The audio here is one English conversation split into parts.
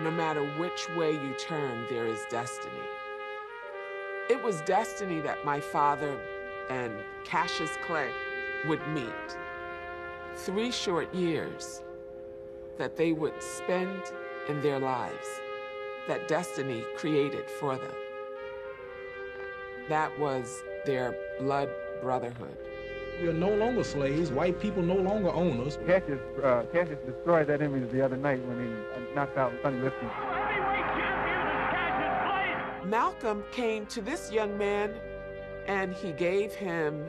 no matter which way you turn, there is destiny. It was destiny that my father and Cassius Clay would meet. Three short years that they would spend in their lives, that destiny created for them. That was their blood brotherhood. We are no longer slaves. White people no longer own us. Cassius, uh, Cassius destroyed that image the other night when he knocked out Sonny Liston. Malcolm came to this young man and he gave him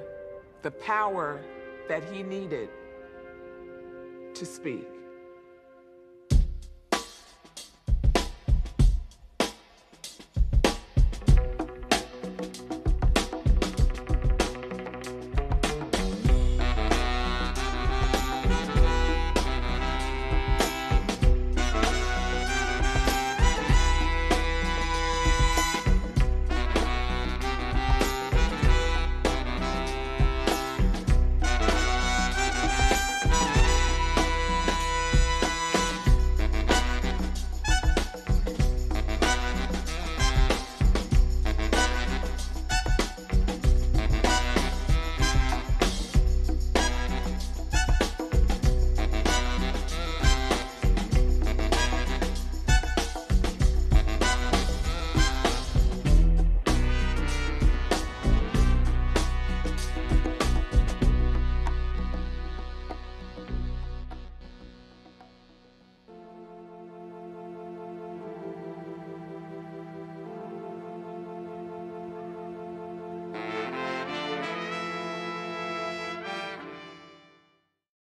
the power that he needed to speak.